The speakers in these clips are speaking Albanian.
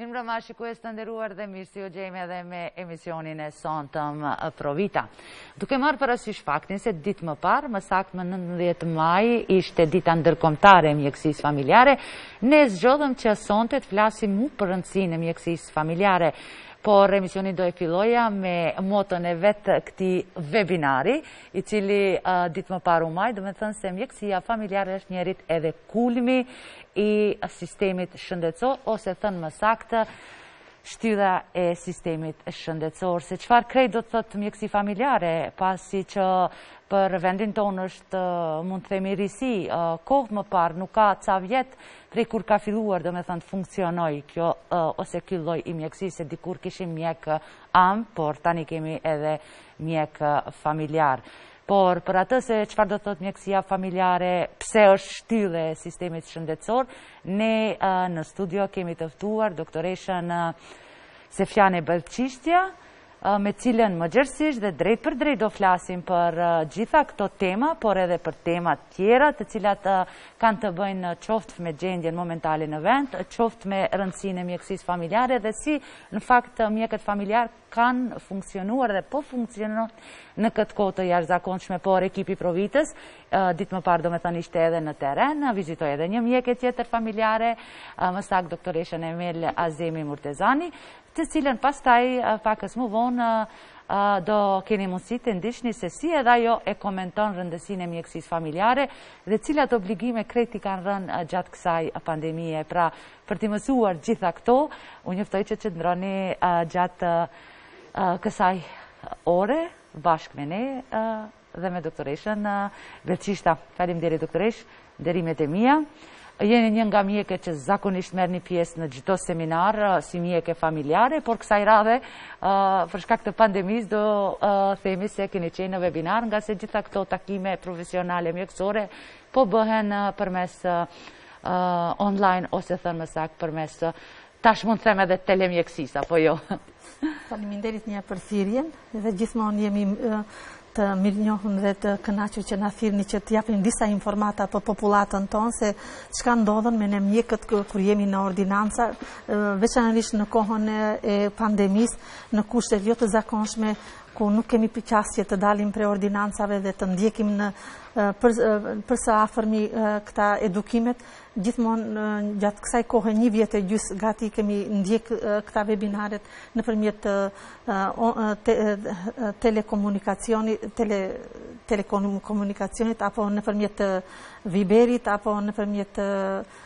Mirëmbrëma shikues të nderuar dhe mirë se ju gjejmë edhe me emisionin e sontëm Provita. Duke marrë parasysh faktin se ditë më parë, më saktë më 19 maj, ishte dita ndërkombëtare e mjekësisë familjare, ne zgjodhëm që sonte të flasim më për rëndësinë e mjekësisë familjare. Por emisionin do e filloja me moton e vetë këtij webinari, i cili ditë më parë u mbajt, domethënë se mjekësia familjare është njëherit edhe kulmi i sistemit shëndetësor, ose thënë më saktë, shtylla e sistemit shëndetësor. Se çfarë krejt do të thotë mjekësi familjare, pasi që për vendin tonë është mund të themi risi, kohë më parë nuk ka ca vjet prej kur ka filluar domethënë të funksionojë kjo ose ky lloj i mjekësi se dikur kishim mjekë amë, por tani kemi edhe mjekë familjarë. Por, për atë se çfarë do të thotë mjekësia familjare, pse është shtyllë e sistemit shëndetësor, ne në studio kemi të ftuar doktoreshën Sefjane Belçishta, me cilën më gjerësisht dhe drejtpërdrejt do flasim për gjitha këto tema, por edhe për temat tjera, të cilat kanë të bëjnë qoftë me gjendjen momentale në vend, qoftë me rëndësinë e mjekësisë familjare dhe si në fakt mjekët familjarë, kanë funksionuar dhe po funksionon në këtë kohë të jashtëzakonshme, por ekipi i Provitës, ditë më parë domethënë ishte edhe në terren, vizitoi edhe një mjeke tjetër familjare, më saktë doktoreshën Emel Azemi Murtezani, të cilën pastaj pakëz më vonë do keni mundësi ta ndiqni se si edhe ajo e komenton rëndësinë e mjekësisë familjare dhe cilat obligime krejt i kanë rënë gjatë kësaj pandemie. Pra, Për t'i mësuar gjitha këto, unë ju ftoj që qëndroni gjatë kësaj ore, bashkë me ne dhe me doktoreshën Belçishta. Faleminderit doktoreshë, nderimet e mia. Jeni një nga mjeket që zakonisht merrni pjesë në çdo seminar, si mjeke familjare, por kësaj radhe, për shkak të pandemisë, do themi se keni qenë në webinar, ngase gjitha këto takime profesionale mjekësore, po bëhen përmes online ose thënë më saktë përmes tash mund të them edhe telemjekësisë, apo jo? Faleminderit juve për thirrjen dhe gjithmonë jemi të mirënjohun dhe të kënaqur që na thirrni që të japim disa informata për popullatën tonë se çka ndodhën me ne mjekët kur jemi në ordinanca, veçanërisht në kohën e pandemisë, në kushtet jo të zakonshme, ku nuk kemi përqasje të dalim prej ordinancave dhe të ndjekim për së afërmi këta edukimet, gjithmonë gjatë kësaj kohe një vjet e gjysë gati kemi ndjek këta webinaret nëpërmjet telekomunikacionit, apo nëpërmjet Viberit, apo nëpërmjet telekomunikacionit,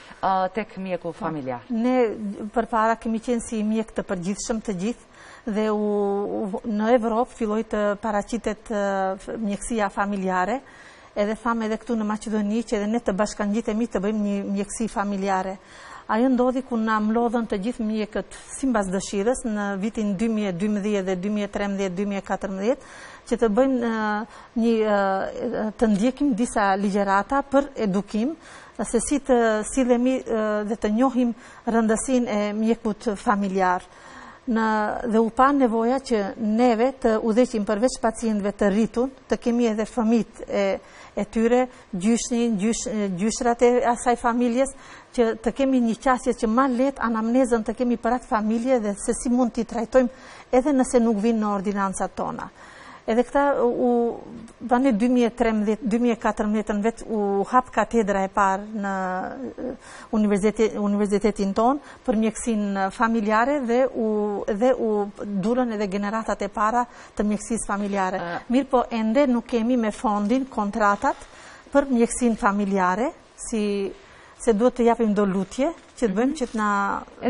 tek mjeku familjar? Ne përpara kemi qenë si mjekë të përgjithshëm të gjithë dhe në Evropë filloi të paraqitet mjekësia familjare edhe thamë edhe këtu në Maqedoni që edhe ne të bashkëngjitemi të bëjmë një mjekësi familjare. Ajo ndodhi kur na mblodhën të gjithë mjekët simbas dëshirës në vitin 2012 dhe 2013-2014 që të bëjmë një të ndjekim disa ligjerata për edukim se si të sillemi dhe të njohim rëndësinë e mjekut familjar dhe u pa nevoja që neve të udhëheqim përveç pacientëve të rritun, të kemi edhe fëmijët e tyre, gjyshnin, gjyshrat e asaj familjes, që të kemi një qasje që ma lehtë anamnezën të kemi për atë familje dhe se si mund t'i trajtojmë edhe nëse nuk vijnë në ordinancat tona. Edhe këta u panë 2013, 2014 në vetë u hap katedra e parë në universitetin tonë për mjekësinë familjare dhe u, dhe u dolën edhe generatat e para të mjekësisë familjare. Mirëpo ende nuk kemi me fondin kontratat për mjekësinë familjare, si se duhet të japim do lutje, që të bëjmë që të na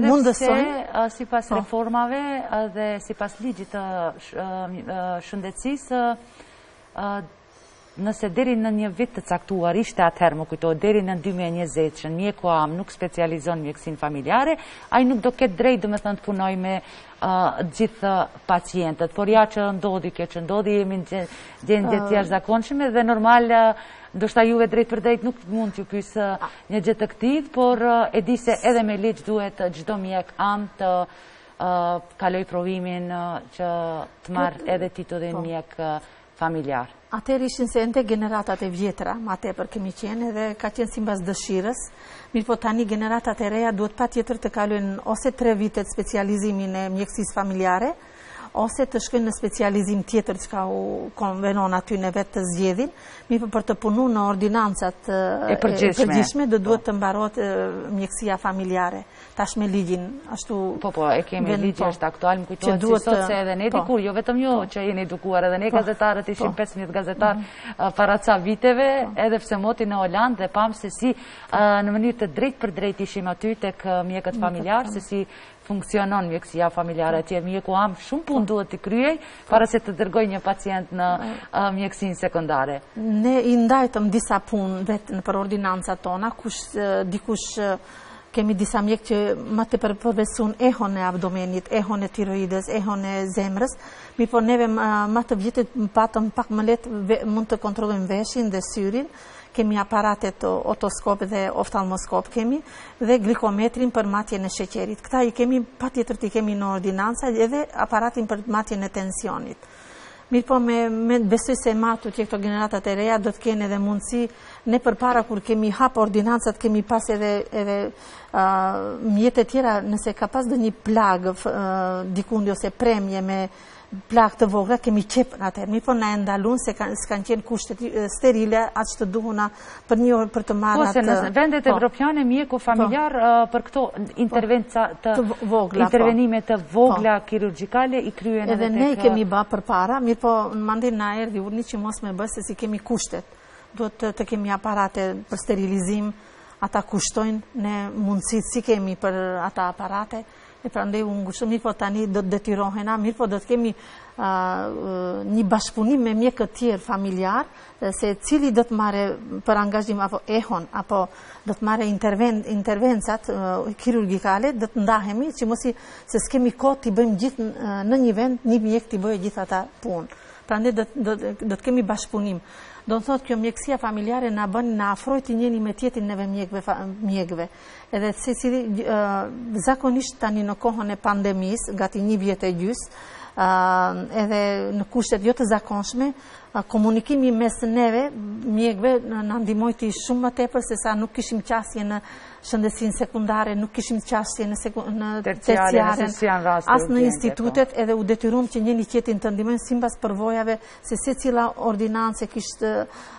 mundësojnë. Edhe pse, sipas reformave dhe sipas ligjit të shëndetësisë, nëse deri në një vit të caktuar, ishte atëherë më kujtohet, deri në 2020, që mjeku amë nuk specializon mjekësinë familjare, ai nuk do ketë drejtë, domethënë të punojë me gjithë pacientët, por ja që ndodhi kjo që ndodhi, jemi në gjendje të jashtëzakonshme dhe normal, ndoshta juve drejtpërdrejt nuk mund t'ju pys një gjë të këtillë, por e di se edhe me ligj duhet çdo mjek amë të kalojë provimin që të marrë edhe titullin po. mjek familjar. Atëherë ishin se ende generatat e vjetra, ma tepër kemi qenë edhe ka qenë simbas dëshirës, mirëpo tani generatat e reja duhet patjetër të kalojnë ose tre vitet specializimin e mjekësisë familjare, ose të shkojnë në specializim tjetër që ka u konvenon aty në vetë të zgjedhin, mirëpo për të punu në ordinancat e përgjithshme, do duhet të po. mbarohet mjekësia familjare. tash me ligjin, ashtu... Po, po, e kemi ligjin, po. është aktual, më kujtohet që sot se edhe ne po. dikur, jo vetëm ju që jeni edukuar, edhe ne po. gazetarët ishim pesë-gjashtë gazetarë mhm. para ca viteve, edhe pse moti në Hollandë dhe pamë se si në mënyrë të drejtpërdrejtë ishim aty tek mjekët familjarë, se si funksionon mjekësia familjare atje, mjeku amë shumë punë duhet t'i kryejë, para se të dërgojë një pacient në mjekësinë sekondare. Ne i ndajtëm disa punë vetë nëpër ordinanca tona, kush dikush Kemi disa mjekë që ma tepër vesun ehon e abdomenit, ehon e tiroides, ehon e zemrës, mirëpo neve ma të vjetrit patëm pak më lehtë mund të kontrollojmë veshin dhe syrin, kemi aparatet otoskop dhe oftalmoskop kemi, dhe glikometrin për matjen e sheqerit. Këta i kemi, patjetër t'i kemi në ordinanca edhe aparatin për matjen e tensionit. Mirëpo me, me besoj se ma tutje këto generatat e reja do të kenë edhe mundësi ne përpara kur kemi hap ordinancat kemi pas edhe, edhe uh, mjete tjera nëse ka pas donjë plagë uh, dikundi ose premje me plagë të vogla kemi qepë ne atëherë, mirëpo na e ndalun se s'kanë qenë kushtet sterile aq të duhuna për një orë për të marrë atë... Po, se në vendet po. evropiane mjeku po. familjar për këto intervenca të vogla, intervenime të vogla kirurgjikale i kryen edhe të këtë... Edhe ne i kemi ba përpara, mirëpo ne mandej na erdhi urdhni që mos me bë se s'i kemi kushtet. Duhet të kemi aparate për sterilizim, ata kushtojnë ne mundësitë s'i kemi për ata aparate. e prandaj u ngushtu, mirëpo tani do të detyrohena, mirëpo do të kemi një bashkëpunim me mjekët tjerë familjar, secili do të marrë për angazhim apo ehon, apo do të marrë intervencat kirurgjikale, do të ndahemi, meqenëse s'kemi kohë t'i bëjmë gjithë në një vend, një mjek t'i bëjë gjithë ata punë. Pra ne do të kemi bashkëpunim. Domethënë kjo mjekësia familjare na bën na afrojti njëni me tjetin neve mjekve. Edhe secili, zakonisht tani në kohën e pandemisë, gati një vjet e gjysë, edhe në kushtet jo të zakonshme, komunikimi mes neve, mjekve, na ndihmojti shumë më tepër, sesa nuk kishim qasje në shëndetësinë sekundare, nuk kishim qasje në terciare, as në institutet, edhe u detyrum që njëni tjetrin të ndihmojmë, simbas përvojave, se secila ordinancë e kishte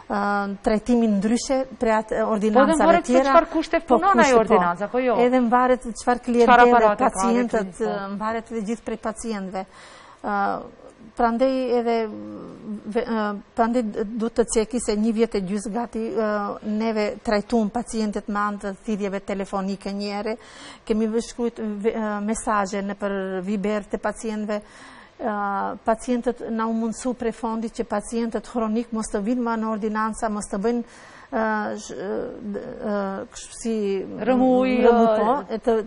trajtimin ndryshe prej atë ordinancave tjera. Po edhe mvaret se çfarë kushte po punon ajo ordinanca, po jo? Edhe mvaret se çfarë klientele, po. pacientët, mvaret dhe gjithë prej pacientëve. Prandej edhe, prandaj du të ceki se një vjet e gjysë gati neve trajtumë pacientët me anë të thirrjeve telefonike njëherë, kemi shkrujt mesazhe nëpër Viber te pacientëve, pacientët na u mundësu prej fondit që pacientët hronikë mos të vijnë ma në ordinanca, mos të bëjnë kështu si rrëmujë, po,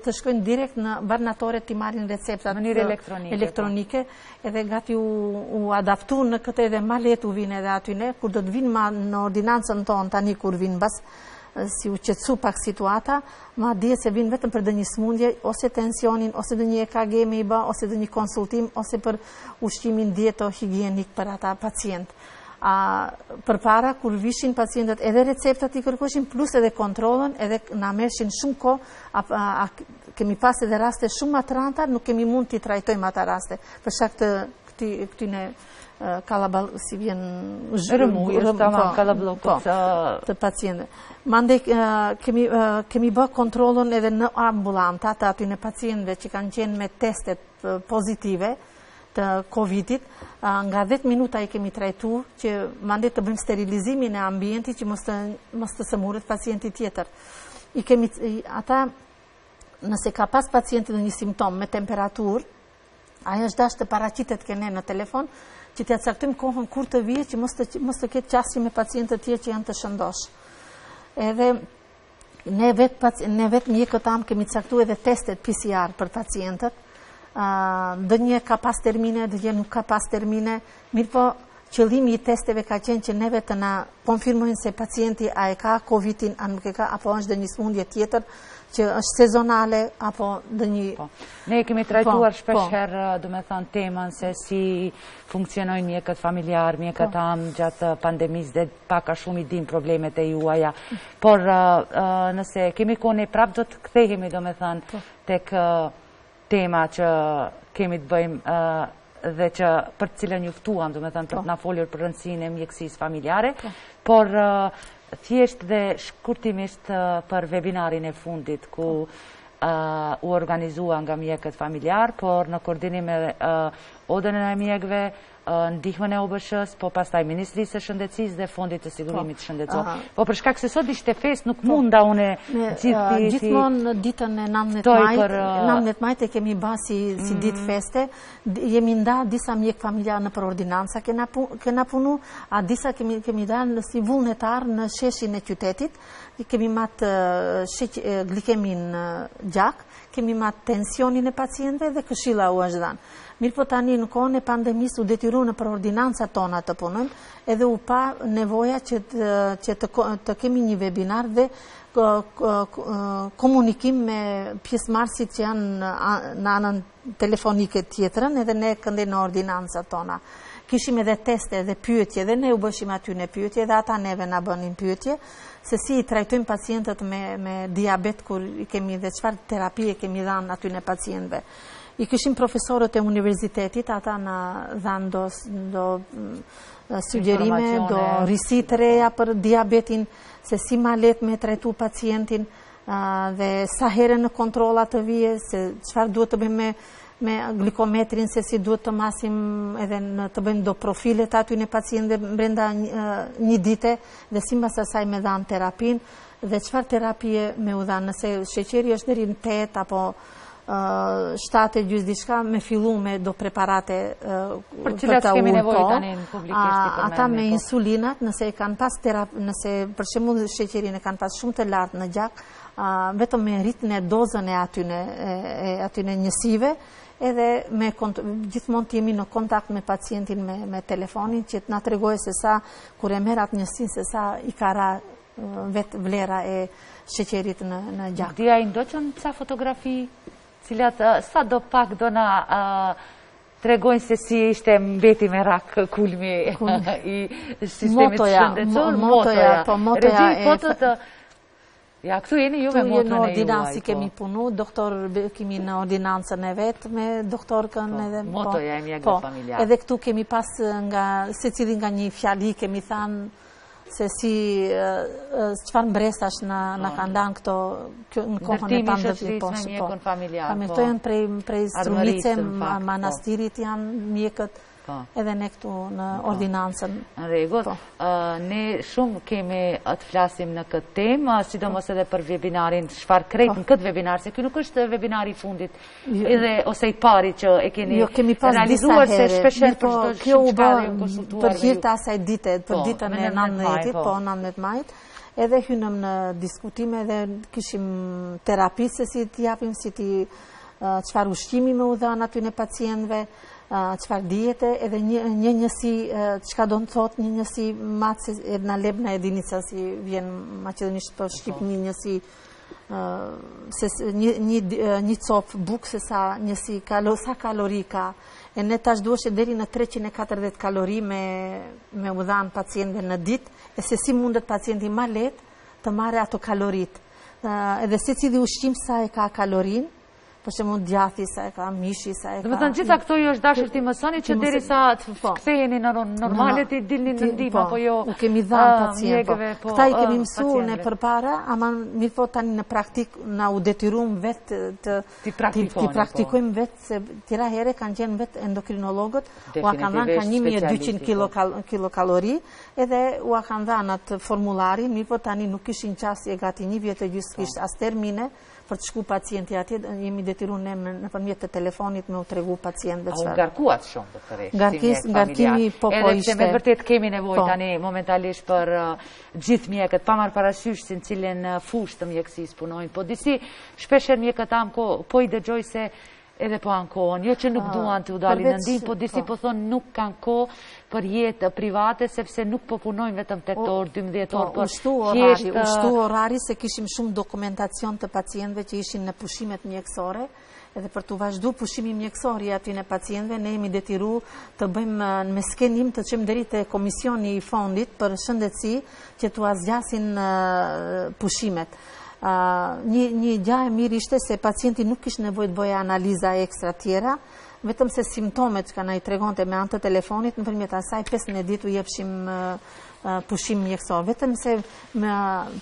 të shkojnë direkt në barnatore t'i marrin receptat po. elektronike, edhe gati u adaptu në këtë edhe ma lehtë u vjen edhe atyne, kur do të vijnë ma në ordinancën tonë, tani kur vijnë bas, si u qetsu pak situata, ma, dije se vijnë vetëm për donjë smundje, ose tensionin, ose donjë EKG me i ba, ose donjë konsultim, ose për ushqimin dieto-higjienik për ata pacientë. A përpara, kur vishin pacientët edhe receptat i kërkoshin, plus edhe kontrollën, edhe na merrshin shumë kohë, a, kemi pas edhe raste shumë ma t'randa, nuk kemi mund t'i trajtojmë ata raste, për shkak të këtyne kallaball, si vjen rrëmujë, kallaball, po, po, të pacientëve. Mande kemi, kemi bë kontrollën edhe në ambulanta të atyne pacientëve që kanë qenë me testet pozitive të Covidit, nga 10 minuta i kemi trajtu që mande të bëjmë sterilizimin e ambientit që mos të, mos të sëmuret pacienti tjetër. I kemi, ata, nëse ka pas pacienti donjë simptomë me temperaturë, Ai është dashtë të paraqitet ke ne në telefon, që t'ia caktojmë kohën kur të vijë, që mos të, mos të ketë qasje me pacientët tjerë që janë të shëndoshë. Edhe ne vetë, ne vetë mjekët amë kemi caktu edhe testet PCR për pacientët, dënjë ka pas termine, dënjë nuk ka pas termine, Mirëpo, qëllimi i testeve ka qenë që neve të na konfirmojnë se pacienti a e ka COVID-in, a nuk e ka, apo është donjë smundje tjetër, që është sezonale, apo donjë... Po. Ne e kemi trajtuar po, shpeshherë, po, domethënë, temën se si funksionojnë mjekët familjarë, mjekët amë gjatë pandemisë dhe pak a shumë i dimë problemet e juaja. Por, nëse kemi kohë ne prapë, do të kthehemi, domethënë, tek tema që kemi të bëjmë dhe që për të cilën ju ftuam, domethënë për po. të na folur për rëndësinë e mjekësisë familjare, po. por thjesht dhe shkurtimisht për webinarin e fundit, ku po. u organizua nga mjekët familjarë, por në koordinim me Odën e mjekëve, ndihmën e OBSH-së, po pastaj Ministrisë së Shëndetësisë dhe Fondit të Sigurimit po, Shëndetësor. Po për shkak se sot ishte festë, nuk po. mund da une gjithë ti... Gjithmonë në ditën e 19 majit, 19 majin e kemi ba si mm. ditë feste, jemi nda disa mjekë familjarë nëpër ordinanca kena punu, a disa kemi dalë si vullnetarë në sheshin e qytetit, kemi matë sheqë glikemin në gjak, Kemi matë tensionin e pacientëve dhe këshilla u është dhënë. Mirëpo tani në kohën e pandemisë u detyruam nëpër ordinancat tona të punojmë, edhe u pa nevoja që që të të kemi një webinar dhe komunikim me pjesëmarrësit që janë në anën telefonike tjetrën edhe ne këndej në ordinancat tona kishim edhe teste edhe pyetje dhe ne u bëshim atyne pyetje dhe ata neve na bënin pyetje se si i trajtojmë pacientët me, me diabet kur i kemi dhe çfarë terapie kemi dhanë atyne pacientëve. I kishim profesorët e universitetit, ata na dhanë do, do sugjerime, do risi të reja për diabetin, se si ma lehtë me trajtu pacientin, dhe sa herë në kontrolla të vijë, se çfarë duhet të bëjmë me glikometrin, se si duhet të masim edhe në të bëjmë do profilet atyne pacientëve dhe brenda një dite, dhe simbas asaj me dhanë terapinë, dhe çfarë terapie me u dhanë, nëse sheqeri është deri në 8, apo shtatë e gjysë diçka me fillu me do preparate për të ullë po, ata me insulinat nëse e kanë pas terapinë, nëse për shembull sheqerin e kanë pas shumë të lartë në gjak, vetëm me rrit ne dozën e atyne njësive, edhe me gjithmonë të jemi në kontakt me pacientin me telefonin, që të na tregojë se sa, kur e merr atë njësinë, se sa i ka ra vetë vlera e sheqerit në gjak. T'i ndjekim ca fotografi, cilat sadopak do na tregojnë se si ishte mbeti me ra kulmi i sistemit shëndetësor. Motoja, po motoja e... Ja, këtu jeni ju me moton e juaj. Këtu jeni në ordinancë po. kemi punu, doktor Bekimi në ordinancën e vet me doktorkën po, edhe... Motoja e mjekëve familjarë. Edhe këtu kemi pas na, secili nga një fjali kemi thanë, se si çfarë mbresash na po. kanë lanë këto në kohën e pandemisë po shë po. Kami këto po. janë prej, prej Strumice, po. Manastirit janë mjekët, edhe ne këtu në ordinancën. Në rregull, ne shumë kemi të flasim në këtë temë, sidomos edhe për webinarin, çfarë krejt në këtë webinar, se kjo nuk është webinar i fundit edhe ose i pari që e keni jo, kemi pas realizuar se shpesh herë po, për kjo u bë për hir të asaj dite, për po, ditën e 19-it, po 19 po, majit, edhe hynëm në diskutime dhe kishim terapi se si të japim si t'i çfarë ushqimi me u dhanë atyne pacientëve, çfarë diete edhe një një njësi çka do të thotë një njësi mace edhe na lebna e dini se si vjen maqedonisht po shqip një njësi një copë bukë se sa njësi sa kalori ka. E ne tash dueshe deri në 340 kalori me u dhanë pacientëve në ditë, e se si mundet pacienti ma lehtë të marrë ato kaloritë. Edhe secili ushqim sa e ka kalorinë, Për shembull djathi sa e ka, mishi sa e ka. Dhe më thënë gjitha këto ju është dashur t'i mësoni që derisa të po. ktheheni në normalitet t'i dilni në ndihmë, po, po jo u kemi dhanë ah, pacientëve, po. po këta i kemi ah, mësu më përpara, ama mirëpo tani në praktikë, na u detyrum vetë të t'i praktikojmë vetë, se tjera herë kanë qenë vetë endokrinologët, ua kanë dhanë ka 1200 kilokalori, edhe ua kanë dhanë atë formularin, mirëpo tani nuk kishin qasje gati një vjet e gjysë s'kish as termine, për të shku pacienti atje, jemi detyru ne nëpërmjet të telefonit me u tregu pacientëve të çfarë. A u ngarkuat shumë, doktoreshë, Ngarkesë, si mjek familjar. Po, po, Edhe që me vërtetë kemi nevojë po. tani momentalisht për uh, gjithë mjekët, pa marrë parasysh se në cilën uh, fushë të mjekësisë punojnë. Po, disi, shpeshherë mjekët amë, po i dëgjoj se Edhe po ankohen, jo që nuk duan t'u dalin në ndihmë, po disi po. po thonë nuk kanë kohë për jetë private, sepse nuk po punojnë vetëm 8 po, orë, 12 po, orë, por u shtu orari, u shtu orari se kishim shumë dokumentacion të pacientëve që ishin në pushimet mjekësore, edhe për t'u vazhdu pushimi mjekësor i atyne pacientëve, ne jemi detyru të bëjmë uh, në me skenim të çojmë deri te komisioni i fondit për shëndetësi që t'ua zgjasin uh, pushimet. Një gja e mirë ishte se pacienti nuk kishte nevojë të bojë analiza ekstra tjera, vetëm se simptomet që ka na i tregonte me anë të telefonit, nëpërmjet asaj 15 ditë u jepshim pushim mjekësor. Vetëm se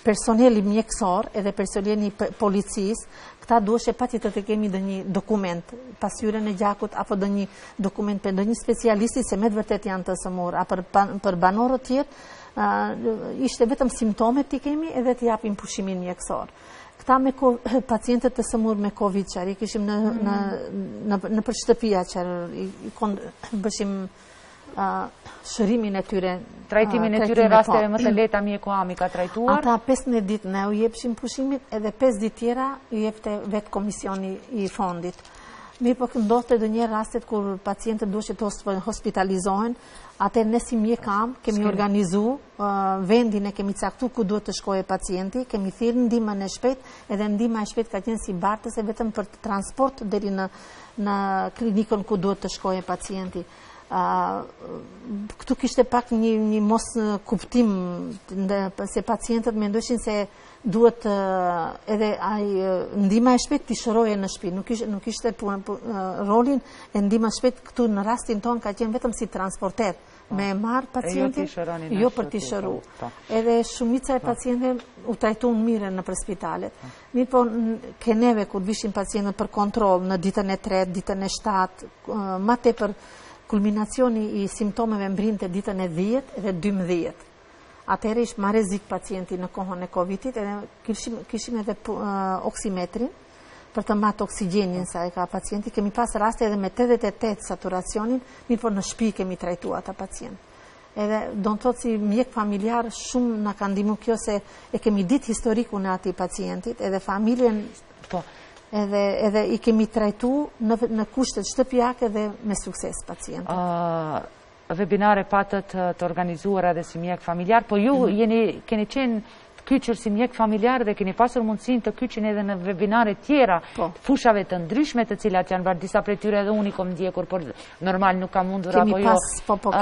personeli mjekësor edhe personeli i policisë, këta duheshe patjetër të kemi donjë dokument pasqyrën e gjakut, apo donjë dokument prej donjë specialisti se me të vërtetë janë të sëmur, a për banorët tjetë, ishte vetëm simptomet t'i kemi edhe t'i japim pushimin mjekësor. Këta me pacientët të sëmurë me Covid që, i kishim mm. nëpër shtëpia që, i konë bëshim shërimin e tyre. Trajtimin e tyre rasteve më të lehta mjeku amë i ka trajtuar? Ata 15 ditë ne u jepshim pushimin edhe 5 ditë tjera u jepte vetë komisioni i fondit. Mirëpo kur ndodhte ndonjë rastet kur pacientët duhet që të hospitalizohen, Atëherë ne si mjek amë, kemi organizu, vendin e kemi caktu ku duhet të shkoje pacienti, kemi thirrë ndihmën e shpejtë, edhe ndihma e shpejtë ka qenë si bartëse vetëm për transport deri në klinikën ku duhet të shkoje pacienti. Këtu kishte pak një moskuptim, se pacientët mendojshin se duhet edhe ai ndihma e shpejtë t'i shëroje në shpi, nuk ishte, nuk ishte punë, po, rolin e ndihmës shpejtë këtu në rastin tonë ka qenë vetëm si transporter, po. me e marrë pacientin, jo, jo për t'i shëru. Po. Edhe shumica e po. pacientëve u trajtun mirë nëpër spitale. Mirëpo, ke neve kur vishin pacientët për kontroll në ditën e tretë, ditën e shtatë, ma tepër kulminacioni i simptomeve mbërrinte ditën e dhjetë dhe dymbëdhjetë. Atëherë ish ma rrezik pacienti në kohën e Covidit, edhe kishim edhe oksimetrin, për të matë oksigjenin sa e ka pacienti, kemi pas raste edhe me 88 saturacionin, mirëpo në shpi kemi trajtu ata pacientë. Edhe do me thënë si mjek familjar shumë na ka ndihmu kjo se e kemi ditë historikun e atij pacientit, edhe familjen, po, edhe, edhe i kemi trajtu në, në kushtet shtëpiake dhe me sukses pacientët. Webinare patët të organizuara dhe si mjek familjar, po ju jeni, keni qenë të kyçur si mjek familjar dhe keni pasur mundësinë të kyçeni edhe në webinare tjera, po. fushave të ndryshme të cilat janë ba, disa prej tyre edhe unë i kom ndjekur, por normal nuk ka mundur apo jo. Kemi pas, po, po,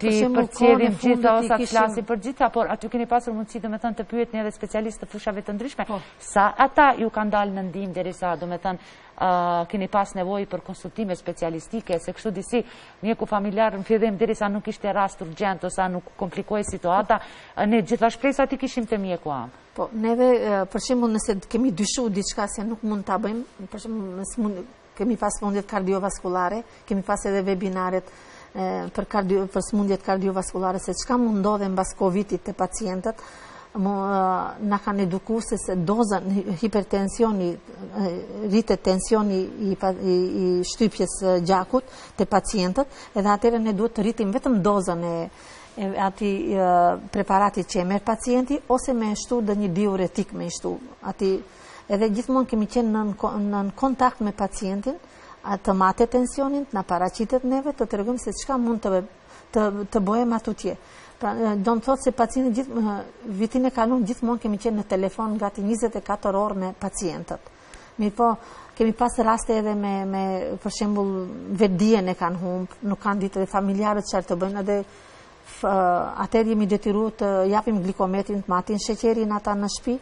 t'i përcjellim gjitha ose atë klasi për gjitha, por aty keni pasur mundësi do me thënë të pyetni edhe specialistë të fushave të ndryshme, po. sa ata ju kanë dalë në ndihmë derisa, do me thënë, keni pas nevojë për konsultime specialistike, se kështu disi mjeku familjar në fillim, derisa nuk ishte rast urgent, ose nuk komplikohej situata, ne gjitha shpresat i kishim te mjeku amë. Po, neve, për shembull nëse kemi dyshu diçka se nuk mund ta bëjmë, për shembull nëse kemi pas sëmundjet kardiovaskulare, Kemi pas edhe webinaret për kardio për sëmundjet kardiovaskulare se çka mund ndodhë mbas Covidit te pacientët na kanë eduku se se doza hipertensioni rritet tensioni i i shtypjes së gjakut te pacientët edhe atëherë ne duhet të rritim vetëm dozën e atij preparati që e merr pacienti, ose me e shtu dhe një diuretik me e shtu. Aty, edhe gjithmonë kemi qenë në, në kontakt me pacientin, Të matë tensionin, të na paraqitet neve, të tregojmë se çka mund të bëjmë më tutje. Pra, do të thotë se pacientët gjithë, vitin e kalun gjithmonë kemi qenë në telefon gati 24 orë me pacientët. Mirëpo, kemi pas raste edhe me, me për shembul, vetëdijen e kanë humpë, nuk kanë ditë dhe familjarët ça të bëjnë, edhe atëherë jemi detyru të japim glikometrin, të matin sheqerin ata në shpi,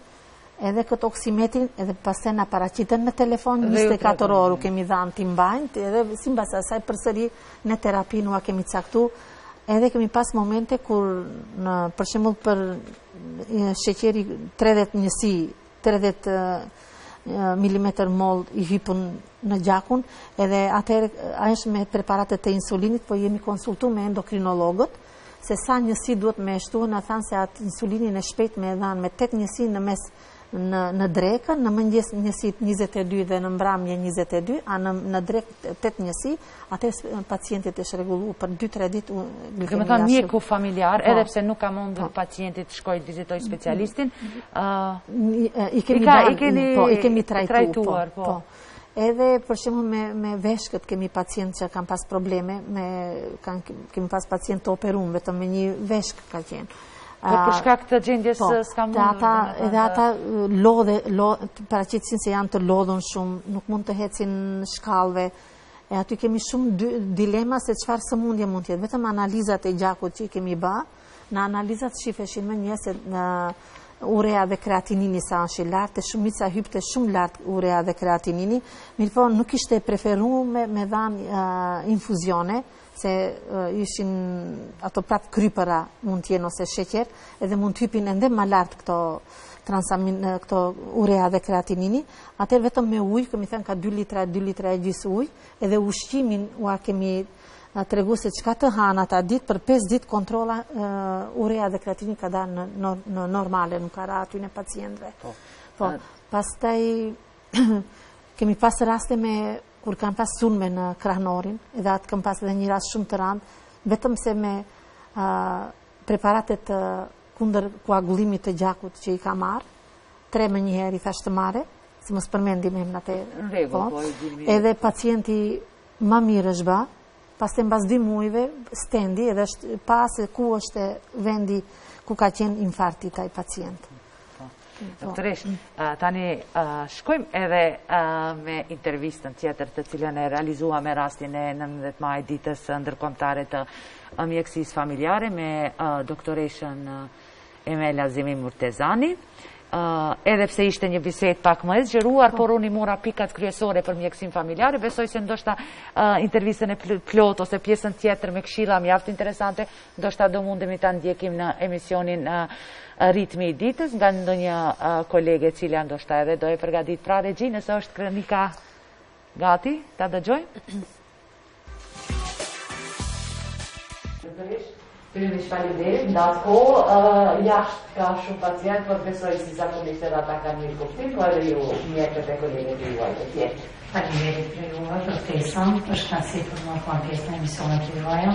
edhe këtë oksimetrin edhe pastaj na paraqiten në telefon 24 orë u kemi dhanë t'i mbajnë edhe simbas asaj përsëri ne terapinë ua kemi caktu edhe kemi pas momente kur në për shembull për sheqeri 30 njësi 30 milimol i hypun në gjakun edhe atëherë ajo është me preparate të insulinit po jemi konsultu me endokrinologët se sa njësi duhet me e shtu, na thanë se atë insulinin e shpejtë me e dhanë, me 8 njësi në mes në drekën, në mëngjes njësi 22 dhe në mbramje 22, a në drekë 8 njësi, atëherë pacientit është rregullu për 2-3 ditë glikemia shumë. Me thanë mjeku familjar, po. edhe pse nuk ka mundur po. pacienti t'shkojë të vizitojë specialistin, i kemi trajtuar, po. Edhe për shembull me, me veshkët kemi pacientë që kam pas probleme, me, kanë, kemi pas pacientë të operum, vetëm me një veshkë ka qenë. Dhe për shkak të gjendjes po, se s'ka mundur? Ata, edhe ata lodhe, lodhe, paraqitesin se janë të lodhun shumë, nuk mund të hecin shkallve, e aty kemi shumë dilema se çfarë sëmundje mund t'jetë, vetëm analizat e gjakut që i kemi ba, Në analizat shifeshin menjë se urea dhe kreatinini sa është i lartë, e shumica hypte shumë lartë urea dhe kreatinini, mirëpo nuk ishte e preferume, me dhanë infuzione, se ishin ato prapë krypëra mund t'jenë ose sheqer, edhe mund të hypin ende ma lartë këto transamin, këto urea dhe kreatinini, atëherë vetëm me ujë, kemi thënë ka 2 litra, 2 litra e gjysë ujë, edhe ushqimin ua kemi Tregu se çka të hanë ata ditë për pesë ditë kontrolla urea dhe kreatinini ka dalë në normale, nuk ka ra aty në pacientëve. Po. po pastaj kemi pas raste me kur kam pas sulme në krahnorin, edhe atë kam pas dhe një rast shumë të randë, vetëm se me preparatet kundër koagulimit të gjakut që i ka marrë, tre menjëherë i thashë t'i marrë, se mos t'i përmendim emnat e... Po, po, edhe pacienti Ma mirë është ba, pastaj mbas dy mujve stendi edhe është pa se ku është vendi ku ka qenë infarkti te ai pacient. Doktoresh, tani shkojmë edhe me intervistën tjetër të cilën e realizova me rastin e 19 majit, ditës ndërkombëtare të mjekësisë familjare me doktoreshën. Emel Azimi Murtezani, edhe pse ishte një bisedë pak më e zgjeruar, por unë i mora pikat kryesore për mjekësinë familjare, besoj se ndoshta intervistën e plotë ose pjesën tjetër me këshilla mjaft interesante, ndoshta do mundemi ta ndjekim në emisionin ritmi i ditës, nga ndonjë kolege e cila ndoshta edhe do e përgaditë, pra regji, nëse është kronika gati, ta dëgjojmë? Fillimisht faleminderit, ndonëse jashtë ka shumë pacientë, por besoj si zakonisht edhe ata kanë mirëkuptim, po edhe ju mjekët e kolegët e juaj të tjerë. Faleminderit për juve për ftesën, për shkak se për mua kënaqësi në emisionet e juaja.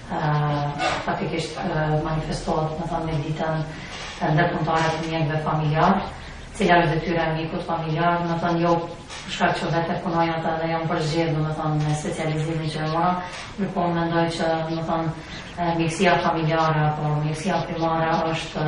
Faktikisht manifestohet domethënë me ditën e ndërkombëtare të mjekëve familjarë, cila është detyra e mjekut familjar, domethënë jo për shkak që vetë e punoj atë edhe jam përzgjedhë domethënë me specializimin që e kam, mirëpo unë mendoj që domethënë mjekësia familjare apo mjekësia primare është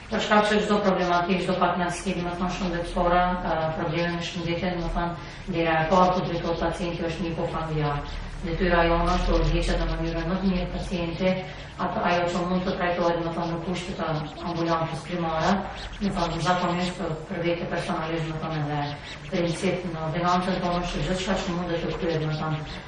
Për shkak se çdo problematikë, çdo pakënaqësi, domethënë shëndetësore, probleme me shëndetin, domethënë dera e parë ku drejtohet pacienti është mjeku familjar. Detyra jonë është të udhëhiqet në mënyrën më të mirë pacienti, atë ajo që mund të trajtohet domethënë në kushte të ambulancës primare, domethënë zakonisht për, për vete personalisht domethënë edhe princip në ordinancën tonë është gjithçka që mundet të kryhet domethënë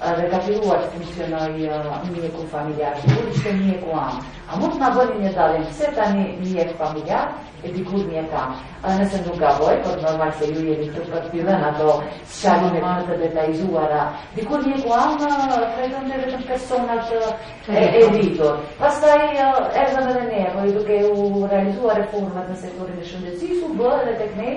Dhe ka filluar të funksionojë mjeku familjar, dikur ishte mjeku amë. A mund të na bëni një dallim pse tani mjek familjar e dikur mjek amë? Nëse nuk gaboj, por normal se ju jeni këtu për të dhënë ato sqarime më të detajzuara. Dikur mjeku amë trajtonte vetëm personat e rritur. Pastaj erdhëm edhe ne, po, duke u realizuar reformat në sektorin e shëndetësisë, u bë edhe tek ne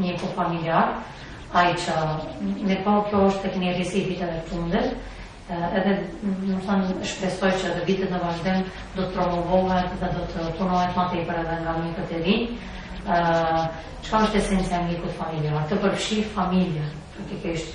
Mjeku familjar, ai që, mirëpo kjo është te kne risi e viteve të fundit, edhe domethënë shpresoj që edhe vitet në vazhdim do të promovohet dhe do të punohet më tepër edhe nga mjekët e rinj. Çka është esenca e mjekut familjar? Të përfshijë familjen, faktikisht.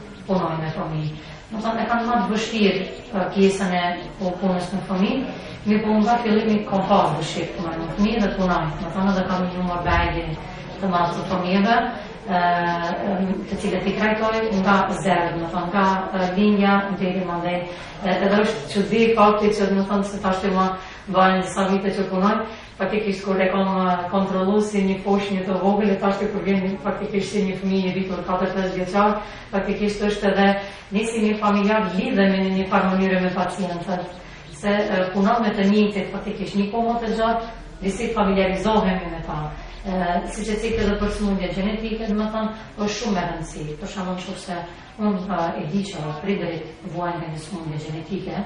punojnë me fëmijë. Domethënë e kanë më të vështirë pjesën e punës me fëmijë, mirëpo unë nga fillimi kam pas dëshirë të punoj me fëmijë dhe punoj. Domethënë edhe kam një numër bajagi të madh të fëmijëve, të cilët i trajtoj nga zero, domethënë nga lindja deri më andej. Edhe është çudi fakti që domethënë se tash më bëhen disa vite që punoj, Faktikisht kur e kam kontrollu si një foshnje të vogël e tash kur vjen faktikisht si një fëmijë i rritur katër pesë vjeçar, faktikisht është edhe disi një familjar lidhemi në një farë mënyre me pacientët, se punon me të njëjtit faktikisht një kohë më të gjatë disi familjarizohemi me ta. Siç e cekët edhe për sëmundje gjenetike, domethënë është shumë e rëndësishme. Për shembull, nëse unë e di që prindërit vuajnë me një sëmundje gjenetike,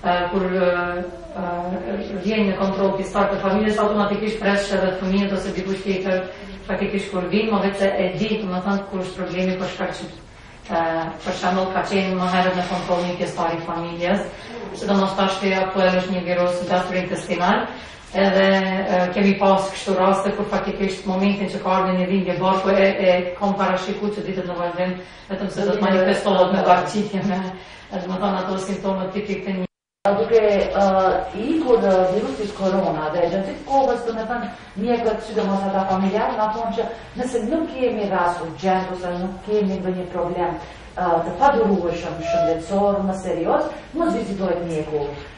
Kur vjen në kontroll pjesëtar të familjes, automatikisht pres që edhe fëmijët ose dikush tjetër, faktikisht kur vijnë, ma veç e di, domethënë ku është problemi për shkak që për shembull ka qenë më herët në kontroll një pjesëtar i familjes, sidomos tash që aktualisht është një virus gastrointestinal, edhe kemi pas kështu raste kur faktikisht momentin që ka ardhur me dhimbje barku e kam parashikuar që ditët në vazhdim vetëm se do të manifestohet me barkqitje me, domethënë ato simptomat tipike të një. A duke iu ikur virusit korona dhe gjatë kohës domethënë mjekët sidomos ata familjarë na thonë që nëse nuk kemi rast urgjent ose nuk kemi ndonjë problem të padurueshëm shëndetësor më serios, mos vizitohet mjeku.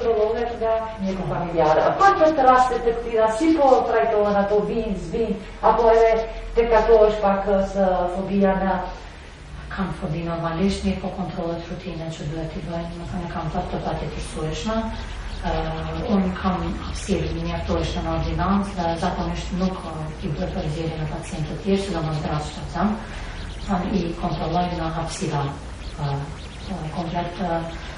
Trollohet nga mjeku familjar. Pa qoftë raste të këtilla, si po trajtohen ato, vijnë, s'vijnë, apo edhe te këta është pak si fobia në kam fobi normalisht, mirëpo kontrollet rutine që duhet t'i bëjnë, me thënë kam thot të patjetërsueshme, uh, unë kam hapësirë të mjaftueshme në ordinancë dhe zakonisht nuk i bëj përzierje me pacientë të tjerë, si do mos drasë që të thëmë, i kontrolloj në hapësira uh, komplet uh,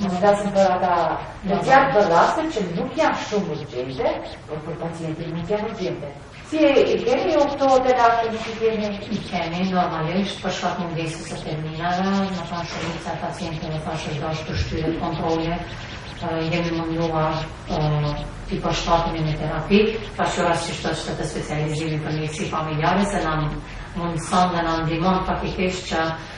Më flasim për ata në gjatë të rastit që nuk janë shumë urgjente, por për pacientin nuk janë urgjente. Si e i kemi ju këto të rastit që kemi? I kemi normalisht për shkak mungesës së termineve, me thënë shumica e pacientëve tash është dashur të shtyhet kontrolle, jemi munduar t'i përshtatim me terapi, tash që rastisht është te specializimi për mjekësi familjare, se na mundëson dhe na ndihmon faktikisht që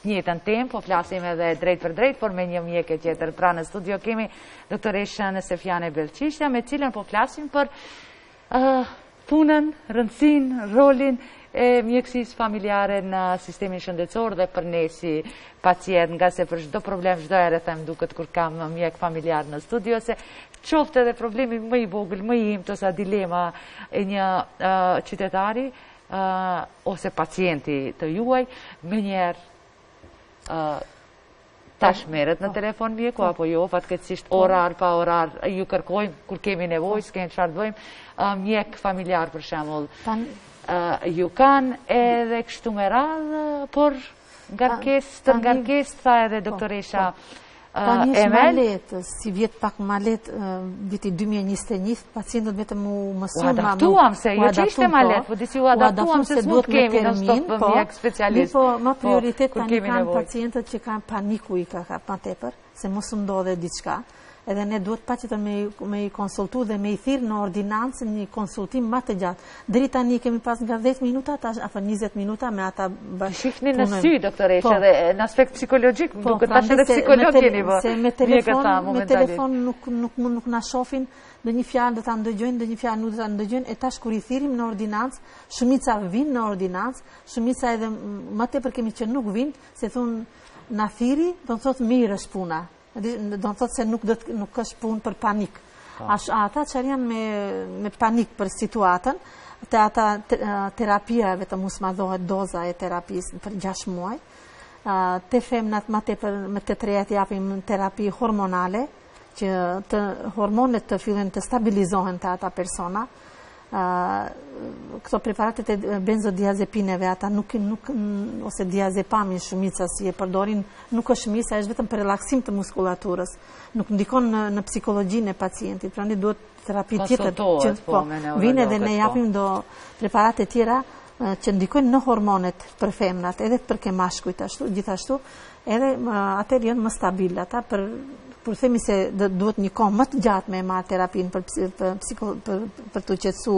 Të njëjtën temë, po flasim edhe drejtpërdrejt, por me një mjeke tjetër. Pra në studio kemi doktoreshën Sefjane Belçishta, me cilën po flasim për punën, rëndësinë, rolin e mjekësisë familjare në sistemin shëndetësor dhe për ne si pacientë, ngase për çdo problem çdo herë them duket kur kam mjek familjar në studio, se qoftë edhe problemi më i vogël, më i imtë, ose dilema e një qytetari, ose pacienti të juaj, menjëherë tash merret në telefon mjeku, apo jo, fatkeqësisht po. orar, pa orar, ju kërkojmë, kur kemi nevojë, s'kemi çfarë bëjmë, mjek familjar për shembull, ju kanë edhe kështu me radhë, por Ngarkesë, të ngarkesë, tha edhe po, doktoresha po. Tani është eh, ma lehtë, sivjet pak ma lehtë, eh, viti 2021, pacientët vetëm u mësuan ma nuk... U adaptuam se, jo që ishte ma lehtë, po disi u adaptuam se s'mund të kemi non stop për mjek specialist. Po, ma po, prioritet tani kanë pacientët që kanë paniku i ka kap tepër. se mos u ndodh diçka, edhe ne duhet patjetër me, me i konsultu dhe me i thirr në ordinancë një konsultim ma të gjatë. Deri tani kemi pas nga 10 minuta, tash afër 20 minuta me ata bashkë. Shihni në sy, doktoreshe, po. dhe në aspekt psikologjik, po, duhet tash edhe psikologun me bërë. Se me telefon, me telefon nuk, nuk, nuk, nuk na shofin, ndonjë fjalë do ta ndëgjojnë, ndonjë fjalë nuk do ta ndëgjojnë, e tash kur i thirrim në ordinancë, shumica vijnë në ordinancë, shumica edhe ma tepër kemi që nuk vijnë, se thonë, Na thirri do të thotë mirë është puna. Do të thotë se nuk do të nuk është punë për panik. Po. Tash ata që janë me me panik për situatën, te ata terapia vetëm u zmadhohet doza e terapisë për 6 muaj. Te femnat ma tepër më të rejat japim terapi hormonale që të hormonet të fillen të stabilizohen te ata persona. këto preparatet e benzodiazepineve, ata nuk, nuk, ose diazepamin shumica që e përdorin, nuk është, shumica është vetëm për relaksim të muskulaturës. Nuk ndikon në, në psikologjinë e pacientit, prandaj duhet terapi tjetër. Që, po, po vijnë edhe ne po. japim do preparate tjera, që ndikojnë në hormonet për femnat edhe për ke mashkujt, ashtu gjithashtu edhe atëherë janë më stabil ata për kur themi se duhet një kohë më të gjatë me e marrë terapinë për për psiko, për, për t'u qetësu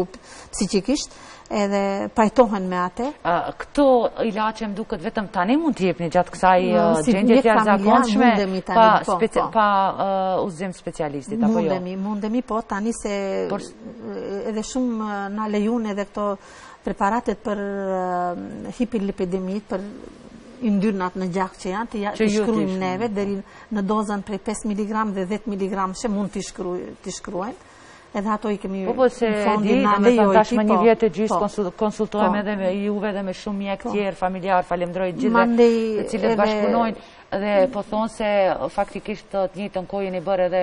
psikikisht edhe pajtohen me atë. Këto ilaçe më duket vetëm tani mund të jepni gjatë kësaj gjendjeje të jashtëzakonshme pa po, po. pa udhëzim specialistit apo jo. Mundemi, mundemi po tani se edhe shumë na lejuan edhe këto preparatet për hiperlipidemitë, për yndyrnat në gjak që janë, t'ia, të shkrujmë neve, deri në dozën prej 5 mg dhe 10 mg që mund t'i shkrujmë, edhe ato i kemi po, po, në fondin në me jo tashmë një po, vjetë të gjithë po. konsultohemi edhe me juve dhe me shumë mjekë tjerë, familjarë, falënderoj gjithë të cilët bashkëpunojnë dhe po thonë se faktikisht të njëjtën koinë e bërë edhe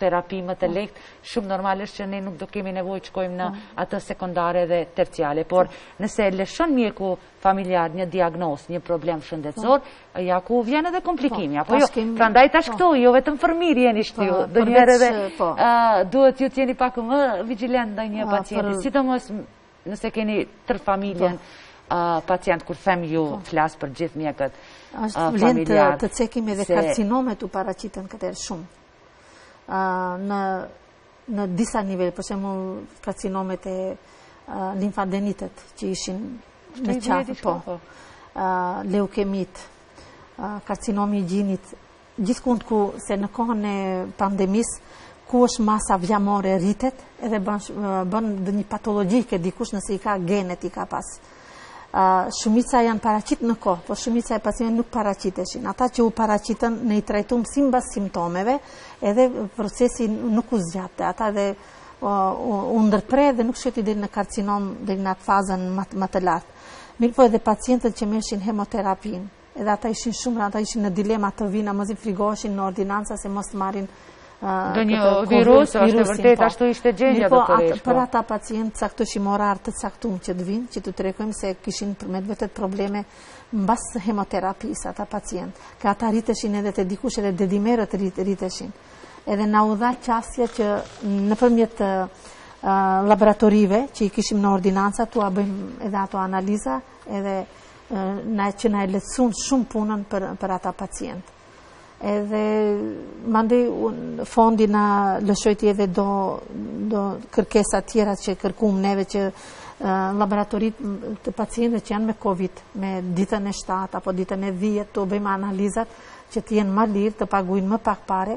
terapi më të lehtë, shumë normal është që nuk do kemi nevojë të shkojmë në atë sekondare dhe terciare, por nëse e lëshon mjeku familjar një diagnozë, një problem shëndetësor, ja ku vjen edhe komplikimi, apo jo? Prandaj tash këto, jo vetëm filtri jeni ju, domethënë edhe duhet ju të jeni pak më vigjilent te një pacient, sidomos nëse keni tërë familjen pacient, kur them ju flas për gjithë mjekët familjarë. Ashtu vlen të cekim edhe karcinomet u paraqitën këtu shumë. në në disa nivele, për shembull karcinomet e limfadenitet që ishin në qafë, po, po. leukemitë, karcinomi i gjinit, gjithkund ku, se në kohën e pandemisë, ku është masa dhjamore rritet, edhe bën donjë patologji ke dikush nëse i ka gjenet i ka pas. shumica janë paraqit në kohë, po shumica e pacientëve nuk paraqiteshin. Ata që u paraqitën ne i trajtum simbas simptomeve, edhe procesi nuk u zgjat. Ata dhe u ndërpre dhe nuk shkojti deri në karcinom deri në atë fazën më të lartë. Mirëpo edhe pacientët që mershin hemoterapinë, Edhe ata ishin shumë, ata ishin në dilema të vijnë a mos, frigoheshin në ordinanca se mos të marrin donjë virus, është e vërtetë, po. ashtu ishte gjendja do të rreshë. Për ata pacientë, caktojshim orar të caktum që të vijnë, që t'u tregojmë se kishin me të vërtetë probleme mbas hemoterapisë ata pacientë. Ke ata rriteshin edhe te dikush edhe D-dimerët rriteshin. Edhe na u dha qasja që nëpërmjet laboratorive që i kishim në ordinanca, t'ua bëjmë edhe ato analiza, edhe që na e lehtësun shumë punën për ata pacientë. Edhe mandej fondi na lëshojti edhe do kërkesa tjera që kërkum neve që laboratorit të pacientëve që janë me COVID, me ditën e 7 apo ditën e 10, të bëjmë analizat që të jenë më lirë, të pagujnë më pak pare,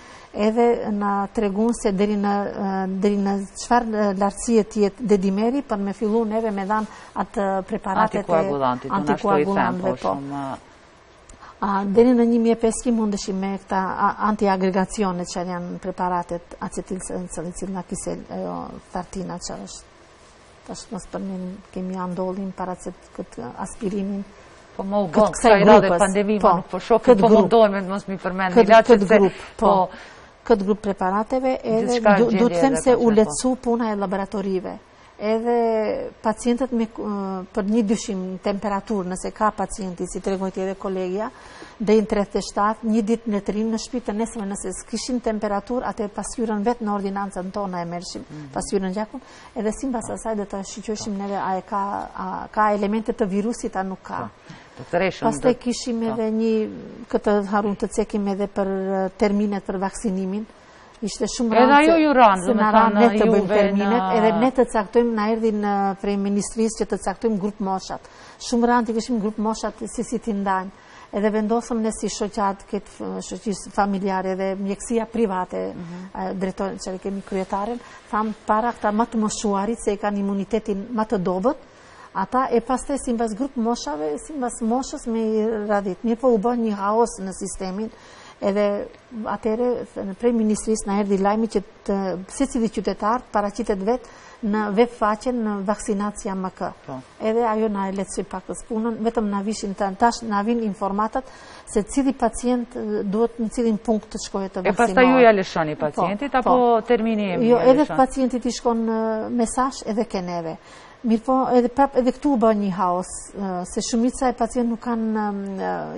edhe na tregun se deri në deri në çfar lartësi të jetë D-dimeri për me fillu neve me dhanë atë preparatet e antikoagulantëve po. Deri në 1500 mundeshim me këta antiagregacione që janë preparatet acetilsalicilna kisel, ajo thartina që është. Tash mos përmend kemi andolin paracet këtë aspirinin Po më u bënë kësaj radhe pandemi, po, nuk po shokë, po më dojnë me të mos mi përmenë. Këtë, këtë grup, po, po, këtë grup preparateve, edhe du të them se u lehtësu po. puna e laboratorëve. Edhe pacientët me, për një dyshim temperaturë, nëse ka pacienti, si tregojti edhe kolegja, deri në 37, një ditë le t'rrinë në shpi, nëse më nëse s'kishin temperaturë, atëherë pasqyrën vetë në ordinancën tona e merrshim, mm. pasqyrën gjakun, Edhe simbas asaj do ta shiqojshim neve a e ka, a ka elemente të virusit a nuk ka. Po, të reshëm. Pastaj kishim po. edhe një, këtë harun të cekim edhe për terminet për vaksinimin. Ishte shumë rëndë. Edhe ajo ju rëndë, se në rëndë ne të bëjmë terminet, edhe ne të caktojmë na erdhën prej ministrisë që të caktojmë grupmoshat. Shumë rëndë i kishim grupmoshat si si t'i ndajmë. Edhe vendosëm ne si shoqatë këtë shoqisë familjare dhe mjekësia private mhm. drejtojnë që e kemi kryetaren, thamë së pari këta më të moshuarit se e kanë imunitetin më të dobët, ata e pastaj simbas grupmoshave, simbas moshës me i radhit. Mirëpo u bë një haos në sistemin, edhe atëhere prej ministrisë na erdhi lajmi që të secili qytetar paraqitet vetë në web faqen në vaksinacija mk. Po. Edhe ajo na e lehtësoi pakëz punën, vetëm na vishin tash, na vijnë informatat se cili pacient duhet në cilin punkt të shkojë të vaksinohet. E pastaj ju ja lëshoni po, pacientit, po. apo termini e-mail lëshoni? Jo, edhe pacientit i shkon mesazh edhe ke neve. Mirëpo, edhe prap edhe këtu u bë një haos, se shumica e pacient nuk kanë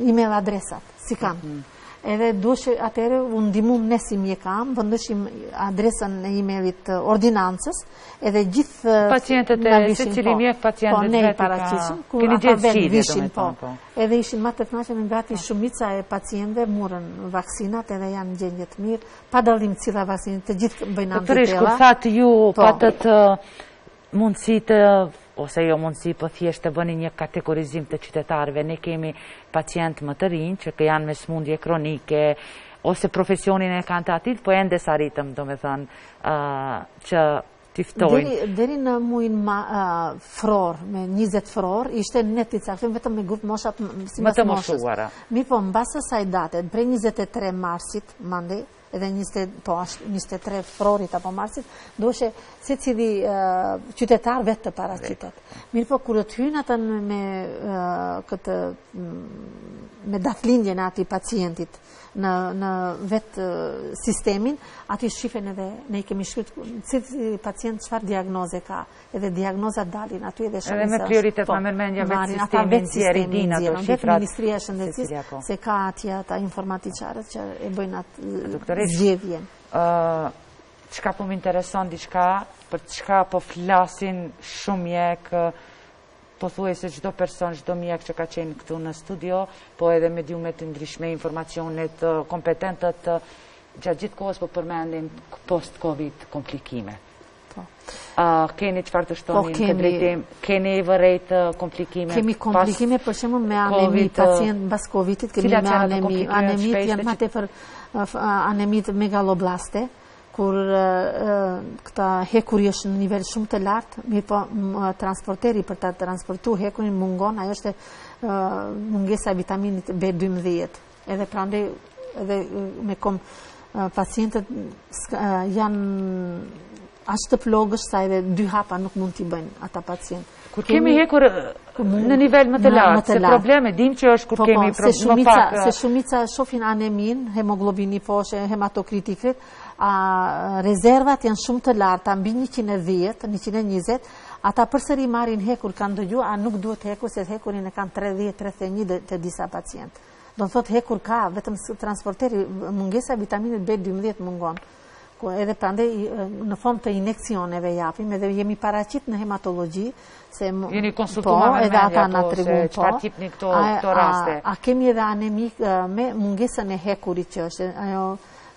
e-mail adresat. Si kam. Mhm. Edhe duhet që atëherë u ndihmum ne si mjek amë, vendoshim adresën e e-mailit të ordinancës, edhe gjithë pacientët e secili mjek pacientët po, vetë ka. Po ne ata vetë vishin po. po. Edhe ishin më të kënaqur gati po. shumica e pacientëve murën vaksinat edhe janë në gjendje të mirë, pa dallim cila vaksinë, të gjithë bëjnë antikorpë. Po tërësh kur thatë ju po. patët Mundësitë ose jo mundësi, po thjesht të bëni një kategorizim të qytetarëve. Ne kemi pacientë më të rinjë që janë me smundje kronike, ose profesionin e kanë të atillë, po ende s'arritëm, do me thënë, që t'i ftojmë. Deri në mujin fror, me 20 fror, ishte në të caktojmë vetëm me grupmoshat simas moshës. Më të moshuara. Mirëpo, mbas asaj date, pre 23 marsit, mandej, edhe po, njëzet e tre frorit apo marsit, duheshe secili qytetar vetë të paraqitet. Mirëpo, kur do të hyn atëherë me këtë, me datëlindjen e atij pacientit, në vetë sistemin, ati shifen edhe, ne i kemi shkrujt, cili pacient çfarë diagnoze ka, edhe diagnozat dalin aty edhe shënësës. Edhe me prioritet në po, mërmendja vetë sistemi nxjerr i dinë ato shifrat. Vetë Ministria Shëndetësisë po. se ka atje ata informatiçarët që e bëjnë atë zgjedhjen. Çka po më intereson diçka, për çka po flasin shumë mjek, pothuajse çdo person, çdo mjek që ka qenë këtu në studio, po edhe mediume të ndryshme, informacionit, kompetentët, gjatë gjithë kohës po përmendin post-Covid komplikime. Po. Keni çfarë të shtoni po, në këtë drejtim? Keni vërejt komplikime? Kemi komplikime për shembull me anemi, pacient mbas Covidit, kemi me anemi, anemitë janë ma tepër anemitë megaloblaste, kur këta hekuri është në nivel shumë të lartë, mirëpo transporteri për ta transportu hekurin mungon, ajo është mungesa e vitaminit B12, Edhe prandaj edhe me kom pacientët janë aq të plogësht sa edhe dy hapa nuk mund t'i bëjnë ata pacient. Kur kemi hekur në nivel më të lartë, se probleme dim që është kur po, po, kemi probleme më pak. Se shumica shofin anemin, hemoglobini poshtë, hematokritikrit, a rezervat janë shumë të larta, mbi 110, 120, ata përsëri marrin hekur kanë dëgju, a nuk duhet hekur, se hekurin e kanë 30, 31 te disa pacient. Domethënë hekur ka, vetëm transporteri mungesa e vitaminit B12 mungon. Ku edhe prandaj në formë të injeksioneve japim, edhe jemi paraqit në hematologji se jeni po, konsultuar me edhe ata na treguan po, çfarë tipi këto këto raste. A, kemi edhe anemi me mungesën e hekurit që është ajo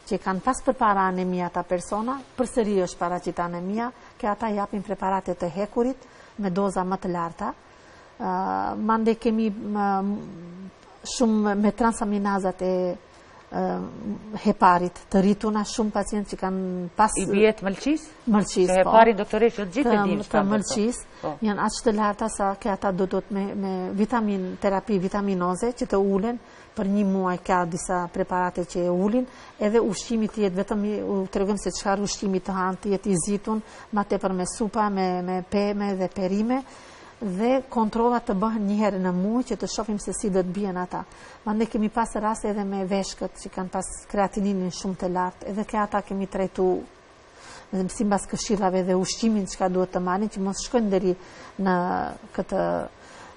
që kanë pas përpara anemi ata persona, përsëri është paraqit anemia, ke ata japim preparate të hekurit me doza më të larta, Mande kemi shumë me transaminazat e heparit të rrituna shumë pacientë që kanë pas... I bie të mëlçisë? Mëlçisë, po. Se heparit doktoreshë të gjithë të dimë që ka bërë. Mëlçisë, po. janë aq të larta sa ke ata do të me vitamin, terapi vitaminoze që të ulen për një muaj ka disa preparate që e ulin, edhe ushqimi të jetë vetëm u tregojmë se çfarë ushqimi të hanë të jetë i zitun, ma tepër me supa, me pemë dhe perime, dhe kontrollat të bëhen një herë në muaj që të shohim se si do të bien ata. Mande kemi pas raste edhe me veshkët që kanë pas kreatininin shumë të lartë, edhe ke ata kemi trajtu simbas këshillave dhe ushqimin çka duhet të marrin që mos shkojnë deri në këtë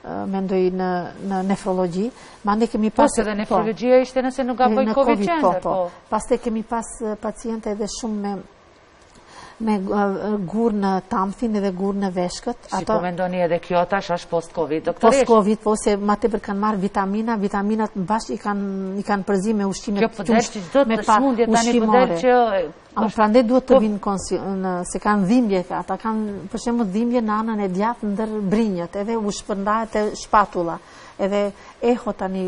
mendoj në nefrologji, mande kemi po, pas edhe po. nefrologjia ishte nëse nuk gaboj covid qendër, po. po. Pastaj kemi pas paciente edhe shumë me me gurë në tamthin edhe gurë në veshkët. Si po mendoni edhe kjo tash është post-Covid, doktoreshë? Post-Covid, po se ma tepër kanë marrë vitamina, vitaminat në bashkë i kanë përzi me ushqime të tushtë, po me pa po ushqimore. Ama prandaj duhet të vinë në konsultë, se kanë dhimbje, ata kanë për shembull dhimbje në anën e djathtë ndër brinjët, edhe u shpërndahet te shpatulla, edhe eho tani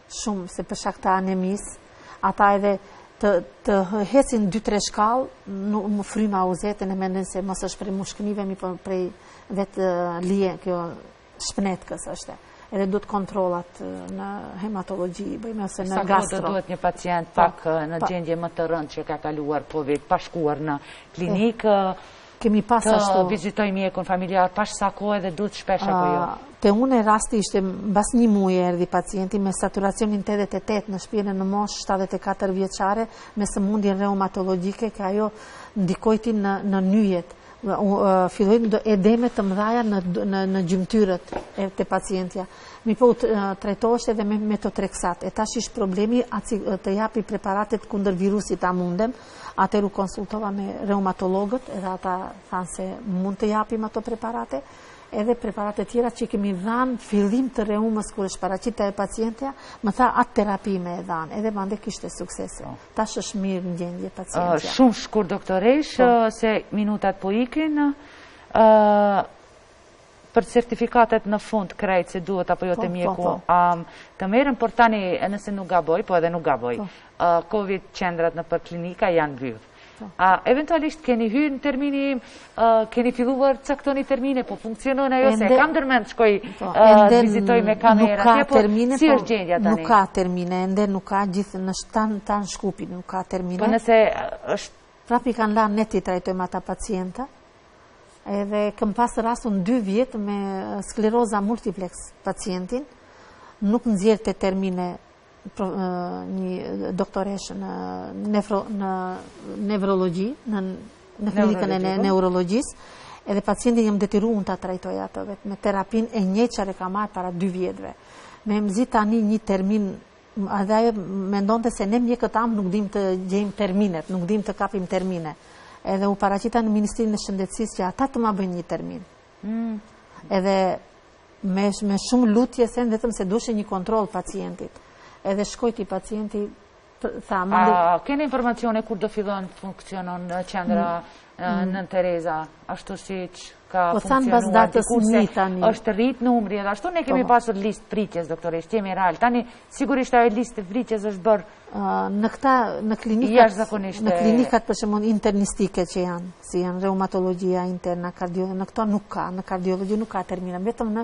shumë se për shkak të anemisë, ata edhe të, të hecin dy tre shkallë, më fryma u zihet e mendojnë se mos është prej mushknive, mirëpo prej vetë lienit, kjo shpnetkës është. Edhe duhet kontrollat në hematologji, bëjmë ose në gastro. Sa kohë duhet një pacient po, pak në po. gjendje më të rëndë që ka kaluar COVID, pa shkuar në klinikë, Kemi pas ashtu... Të vizitojë mjekun familjar, pas sa kohë edhe duhet shpesh apo jo? Te une rasti ishte, bas një muje erdhi pacienti me saturacionin 88 në shpi e në moshë 74 vjeçare, me sëmundjen reumatologike, ka ajo ndikojti në, në nyjet. Fillojnë do edemë të mdhaja në, në, në gjymtyrët te pacientja. Mirëpo trajtohesh edhe me, metotreksat. E tash ish problemi a t'i japi preparatet kundër virusit a mundem, Atëherë u konsultova me reumatologët edhe ata thanë se mund të japim ato preparate, edhe preparate tjera që kemi dhanë n'fillim të reumës kur është paraqit te pacientja, më tha atë terapi me e dhanë, edhe mande kishte suksese. Po. Tash është mirë në gjendje pacientja. Shumë shkurt doktoreshë, po. se minutat po ikin, Për certifikatat në fund krejt se duhet apo jo te po, po, mjeku po. të merren, por tani nëse nuk gaboj, po edhe nuk gaboj, COVID qendrat nëpër klinika janë mbyllë. A eventualisht keni hy në terminim, keni filluar caktoni termine, po funksionon ajo se kam ndërmend të shkoj të vizitoj me kamera, si është gjendja tani? Nuk ka termine, ende nuk ka gjithë në tanë Shkupin, nuk ka termine. Po nëse është Prap i kanë la ne t'i trajtojmë ata pacienta edhe kam pas rastun 2 vjet me skleroza multiplex pacientin nuk nxjerrte termine një doktoresh në nefro në nevrologji në klinikën e neurologjisë edhe pacientin jam detyru unë ta trajtoj atë vetë me terapinë e njëjtë që e ka marrë para 2 vjetëve, mezi tani një termin Edhe ajo mendonte se ne mjekët amë nuk dimë të gjejmë terminet, nuk dimë të kapim termine. Edhe u paraqita në Ministrinë e Shëndetësisë që ata të ma bëjnë një termin. Mm. Edhe me shumë lutje send, vetëm se duhej një kontroll pacientit. Edhe shkoi pacienti tha... A keni informacione kur do fillon funksionon qendra Mhm. Nënë Tereza, ashtu siç ka funksionuar pas datës një tani. është rritë numri, edhe ashtu ne kemi po, po. pasur listë pritjes, doktoreshë, të jemi real. Tani, sigurisht ajo listë pritjes është bërë... Në këta, në klinikat, në klinikat për shembull internistike që janë, siç janë reumatologia interna, kardiologi, në këto nuk ka, në kardiologi nuk ka termina, vetëm në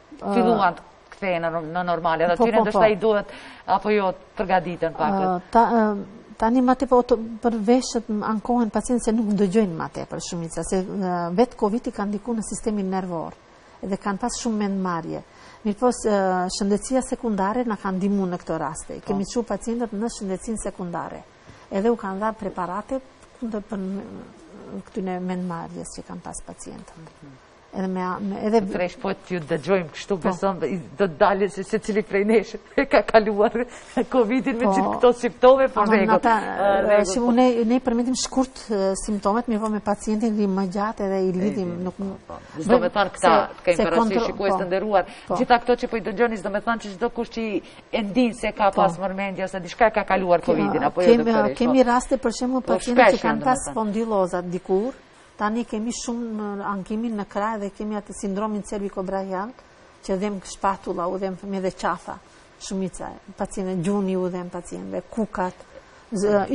filluan të kthehen në normale, dhe po, tyre po, ndërsa po. i duhet, apo jo, përgatiten pakëz. Tani ma tepër për veshët më ankohen pacientë se nuk dëgjojnë ma tepër shumica, se vetë COVID-i kap diku në sistemin nervor, dhe kanë pas shumë mendmarrje. Mirëpo shëndetësia sekundare na kanë ndihmu në këto raste. I kemi çu pacientët në shëndetësinë sekundare. Edhe u kanë dhanë preparate për këtyne mendmarrjes që kanë pas pacientët. Mhm. Edhe me amë, edhe... Doktoreshë, po t'ju dëgjojmë kështu, po. besoj, do të dalë se secili prej nesh, e ka kaluar Covid-in me po. gjithë këto simptome, po rregull. Shiko, ne i përmendim shkurt simptomet, mirëpo me pacientin rrimë gjatë edhe i lidhim. S'do me thanë këta, të kejmë për ashe shikues po. të nderuar, gjitha këto që po i dëgjoni, s'do me thanë që çdokush që e ndin se ka pas marrmendje ose diçka ka kaluar Covid-in, apo jo dëpërish. Kemi raste për shembull pacientë që kanë pas spondiloza dikur, Tani kemi shumë ankime në krah edhe kemi atë sindromin cervikobrakial që dhemb shpatulla, u dhemb edhe qafa, shumica, pacientë, gjuni u dhemb pacientëve, dhe kukat,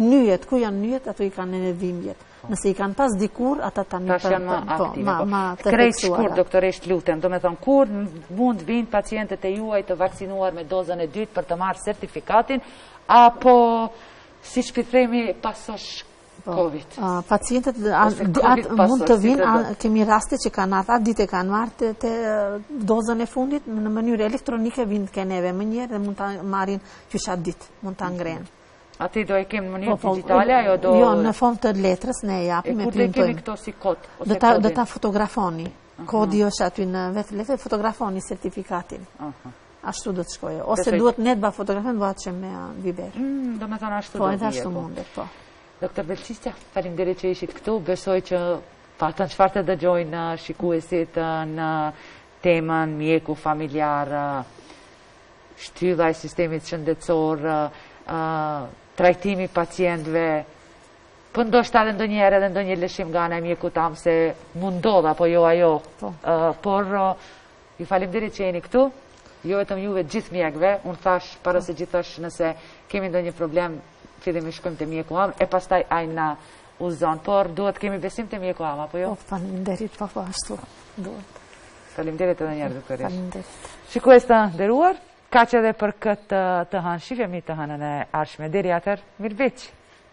nyjet, ku janë nyjet, ato i kanë dhimbjet. Po. Nëse i kanë pas dikur, ata tani i kanë ma po, aktive. Po. Krejt shkurt, doktoreshë, të lutem, do me thënë, kur mund vijnë pacientët e juaj të vaksinuar me dozën e dytë për të marrë certifikatën, apo, siç po i themi, pasosh Po. Covid. Pacientët mund të vijnë, kemi raste që kanë ardhë, atë ditë e kanë marrë dozën e fundit, në mënyrë elektronike vijnë tek neve menjëherë dhe mund ta marrin qysh atë ditë, mund ta ngrenë. A do e kemi në mënyrë po, po, digitale, apo do... Jo, në formë të letrës, ne e japim e printojmë. E kur do e kemi këtë si kod? Do ta fotografoni. Kodi është aty në vetë letër, fotografoni certifikatin. Ashtu do të shkojë. Ose duhet me të ba fotografinë, duhet që me uh, viber. Mm, do me thonë ashtu po, do të Po, ashtu po. mundet, po. Doktor Belqistja, faleminderit që ishit këtu, besoj që patën çfarë të dëgjojnë në uh, shikuesit uh, në temën mjeku familjar, shtylla e sistemit shëndetësor, trajtimi i pacientëve, Po ndoshta edhe ndonjëherë edhe ndonjë lëshim nga ana e mjekut amë se mund ndodh apo jo ajo. Po. por ju faleminderit që jeni këtu. Jo vetëm juve gjithë mjekëve, unë thashë para po. së gjithash nëse kemi ndonjë problem, fillimi shkojmë te mjeku amë e pastaj ai na udhëzon, por duhet të kemi besim te mjeku amë apo jo? Po, faleminderit po, po ashtu. Duhet. Faleminderit edhe një herë doktoreshë. Faleminderit. Shikues të nderuar, kaq edhe për këtë të hanë, shifemi të hanën e ardhshme. Deri atëherë, mirë